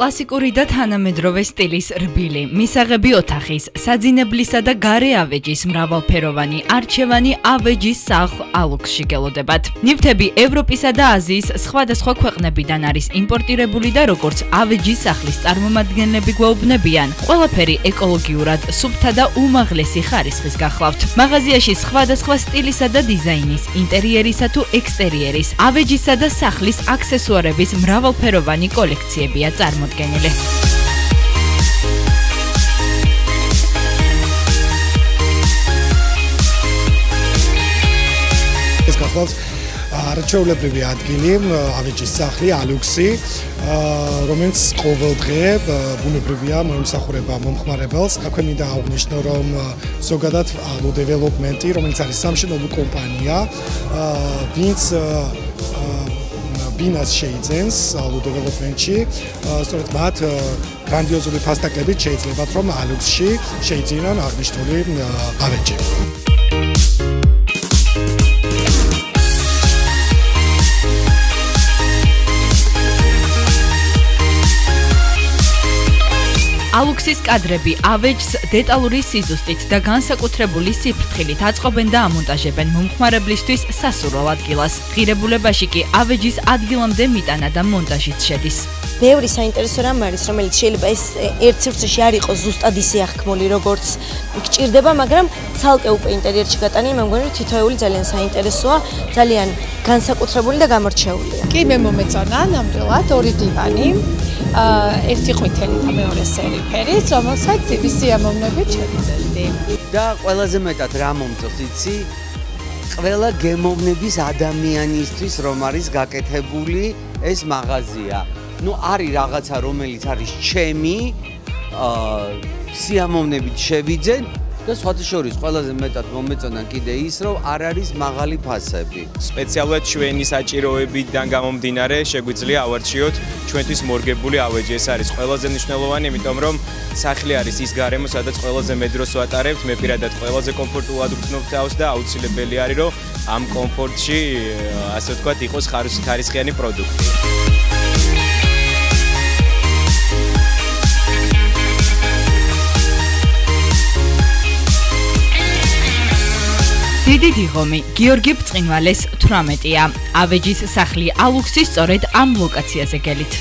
კლასიკური და თანამედროვე სტილის რბილი, მისაღები ოთახის, საძინებლისა და გარე ავეჯის მრავალფეროვანი არჩევანი ავეჯის სახლ ალუქსში გელოდებათ. ნივთები ევროპისა და აზიის სხვადასხვა ქვეყნებიდან არის იმპორტირებული და როგორც ავეჯის სახლის წარმომადგენლები გვეუბნებიან, ყველაფერი ეკოლოგიურად, სუფთა და უმაღლესი ხარისხის გახლავთ. მაღაზიაში სხვადასხვა სტილისა და დიზაინის, ინტერიერისა თუ ექსტერიერის, ავეჯისა და სახლის აქსესუარების მრავალფეროვანი კოლექციებია წარმოდგენილი. წარმოდგენილი. ეს გახლავს არჩეულებრივი ადგილი ავეჯის სახლი ალუქსი რომელიც ყოველდღე ბუნებრივია მომსახურება მომხმარებელს აქვე მინდა აღვნიშნო რომ ზოგადად ალუ დეველოპმენტი რომელიც არის სამშენებლო კომპანია ვინც ბინას შეიძენს ალუ დეველოპმენტში სწორედ მათ გრანდიოზული ფასტაკებით შეიძლებათ რომ ალუქსში შეიძინონ აღნიშნული ავეჯი ალუქსის კადრები ავეჯს დეტალური სიზუსტით და განსაკუთრებული სიფრთხილით აწყობენ და ამონტაჟებენ მომხმარებლისთვის სასურველ ადგილას. ღირებულებაში კი ავეჯის ადგილამდე მიტანა და მონტაჟიც შედის. ბევრი საინტერესო რამ არის, რომელიც შეიძლება ეს ერთ სივრცეში არ იყოს ზუსტად ისე აღქმული, როგორც გჭირდება, მაგრამ ცალკე უკვე ინტერიერში გატანილი მე მგონი თითოეული ძალიან საინტერესოა, ძალიან განსაკუთრებული და გამორჩეულია. კი მე მომეწონა ნამდვილად ორი დივანი. ერთი ყვითელი და მეორე სერი ფერის, რომელსაც დიდი სიამოვნებით შევიძებდი. და ყველაზე მეტად რა მომწონს იცი? ყველა გემოვნების ადამიანისთვის რომ არის გაკეთებული ეს მაღაზია. ну არის რაღაცა რომელიც არის ჩემი აა სიამოვნებით შევიძენ და სხვათა შორის ყველაზე მეტად მომეწონა კიდე ის, რომ არ არის მაღალი ფასები. სპეციალურად ჩვენი საჭიროებიდან გამომდინარე, შეგვიძლია ავარჩიოთ ჩვენთვის მორგებული ავეჯი. ეს არის ყველაზე მნიშვნელოვანი, იმიტომ რომ სახლი არის ის გარემო, სადაც ყველაზე მედროს ვატარებთ, მე პირადად ყველაზე კომფორტულად ვქნობ თავს და აუცილებელი არის, რომ ამ კომფორტში, ასე ვთქვათ, იყოს ხარისხიანი პროდუქტი. დიდი დიღომი გიორგი ბწყინვალეს 18-ია. ავეჯის სახლი ალუქსის სწორედ ამ ლოკაციაზე გელით.